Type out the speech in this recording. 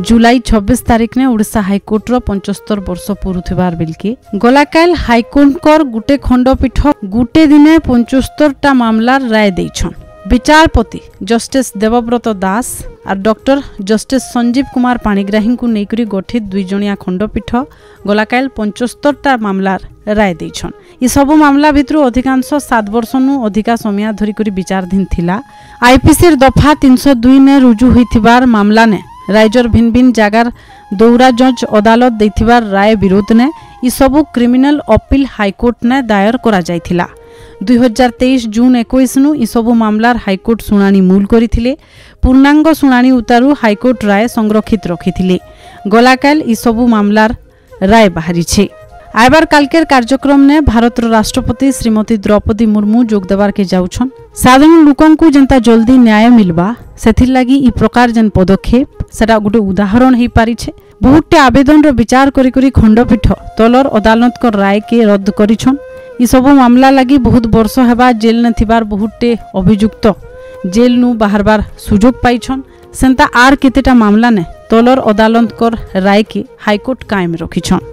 জুলাই ছবিশ তারিখ নে ওড়িশা হাইকোর্টর পঞ্চস্তর বর্ষ পুরু পুরুবার বেলকে। গলাকাল হাইকোর্টর গোটে খণ্ডপীঠ গোটে দিনে পঞ্চস্তরটা মামলার রায় দিয়েছন বিচারপতি জষ্টিস দেবব্রত দাস আর ডক্টর জষ্টিস সঞ্জীব কুমার পাণিগ্রাহীଙ୍କୁ ନେଇକରି ଗଠିତ ଦୁଇଜଣିଆ ଖଣ୍ଡପୀଠ ଗଲାକାଲ ପଞ୍ଚସ୍ତରଟା ମାମଲାର ରାୟ ଦେଇଛନ୍ ଇ ସବୁ ମାମଲା ଭିତରୁ ଅଧିକାଂଶ ସାତ ବର୍ଷନୁ ଅଧିକା বিচারধীন লা ବିଚାରଧୀନ দফা তিনশো দুই নে রুজু ରୁଜୁ মামলা নে ରାଇଜର ଭିନ୍ ଭିନ୍ ଜାଗାର ଦୌରା ଜଜ୍ ଅଦାଲତ ଦେଇଥିବା ରାୟ ବିରୋଧରେ ଇସବୁ କ୍ରିମିନାଲ ଅପିଲ ହାଇକୋର୍ଟନେ ଦାୟର କରାଯାଇଥିଲା ଦୁଇ ହଜାର ତେଇଶ ଜୁନ୍ ଏକୋଇଶରୁ ଇସବୁ ମାମଲାର ହାଇକୋର୍ଟ ଶୁଣାଣି ମୁଲ କରିଥିଲେ ପୂର୍ଣ୍ଣାଙ୍ଗ ଶୁଣାଣି ଉତାରୁ ହାଇକୋର୍ଟ ରାୟ ସଂରକ୍ଷିତ ରଖିଥିଲେ ଗଲାକାଲ ଇସବୁ ମାମଲାର ରାୟ ବାହାରିଛି আইবার কালকের কার্যক্রমে ভারতর রাষ্ট্রপতি শ্রীমতী দ্রৌপদী মুর্মু যোগদেবারকে যাচ্ছন সাধারণ লোকঙ্কু যেন্তা জলদি ন্যায় মিলবা সেথির লাগি ই প্রকার যেন পদক্ষেপ ସେଟା ଗୋଟେ ଉଦାହରଣ ହେଇପାରିଛେ। ବହୁତଟେ ଆବେଦନର ବିଚାର କରି କରି ଖଣ୍ଡପୀଠ ତଲର ଅଦାଲତଙ୍କ ରାୟକେ ରଦ୍ଦ କରିଛନ୍। ଇସବୁ ମାମଲା ଲାଗି ବହୁତ ବର୍ଷ ହେବା ଜେଲ୍ନେ ଥିବାର ବହୁତଟେ ଅଭିଯୁକ୍ତ ଜେଲ୍ନୁ ବାହାରବାର ସୁଯୋଗ ପାଇଛନ୍। ସେନ୍ତା ଆର୍ କେତେଟା ମାମଲାନେ ତଲର ଅଦାଲତଙ୍କର ରାୟକେ ହାଇକୋର୍ଟ କାଏମ ରଖିଛନ୍।